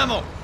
¡Vamos!